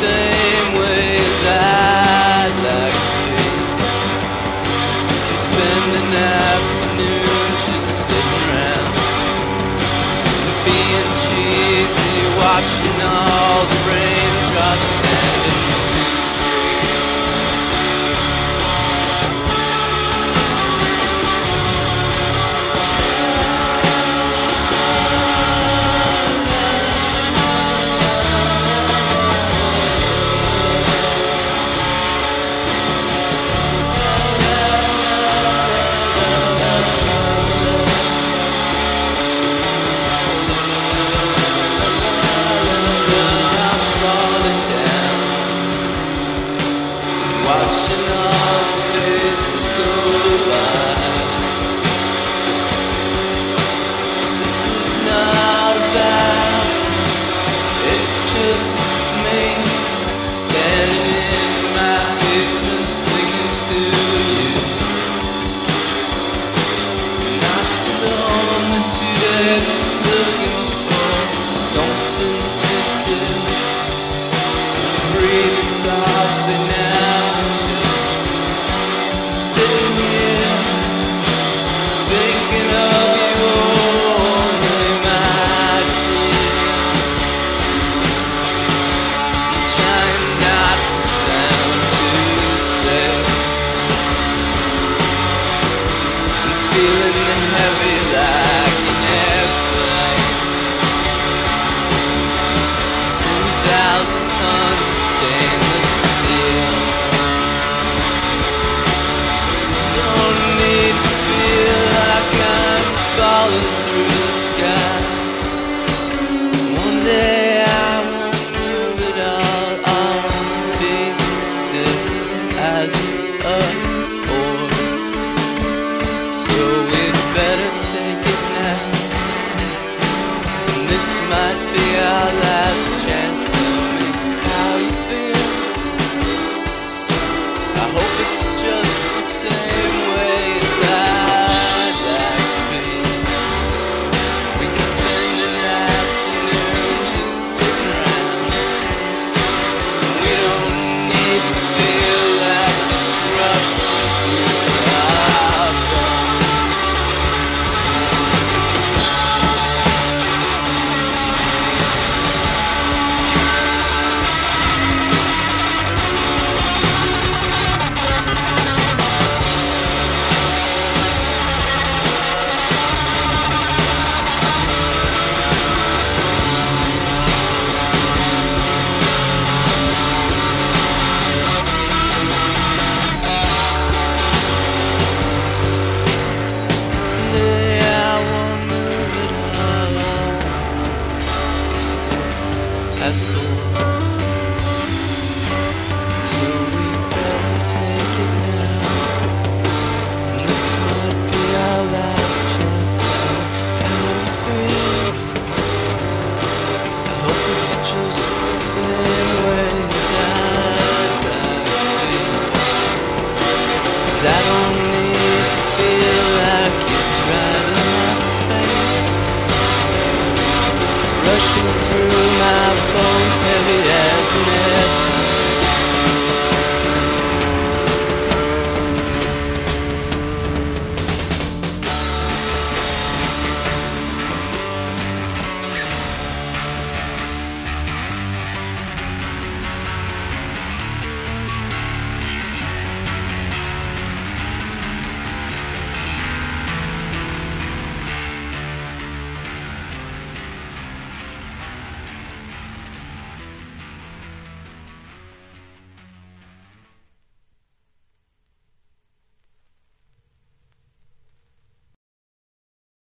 same way as I'd like to be. To spend an afternoon just sitting around, being cheesy, watching all. the other. Gonzalo